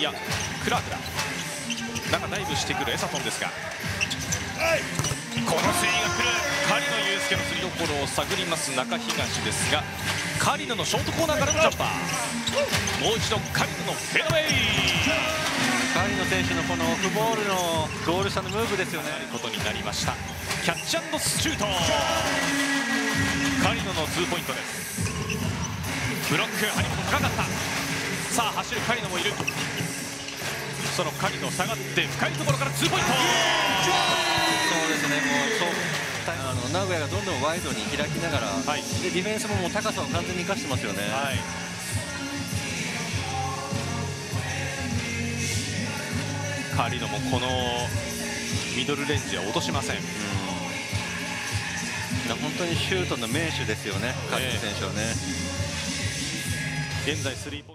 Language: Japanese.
やクラークだ。中ダイブしてくるエサトンですが。このスリーが来る狩野祐介のスリーどころを探ります中東ですが狩野のショートコーナーからのジャンパー。もう一度狩野のフェアウェイ。狩野選手のこのオフボールのゴール下のムーブですよね。ことになりました。キャッチシュート。狩野のツーポイントです。ブロック張本高かったさあ走る狩野もいる。その狩野下がって深いところからツーポイント。そうですねもうそうあの名古屋がどんどんワイドに開きながら、はい、でディフェンスももう高さを完全に生かしてますよね。はい。カリノもこのミドルレンジは落としません、うん、本当にシュートの名手ですよね、カリノ選手はね。現在スリーポ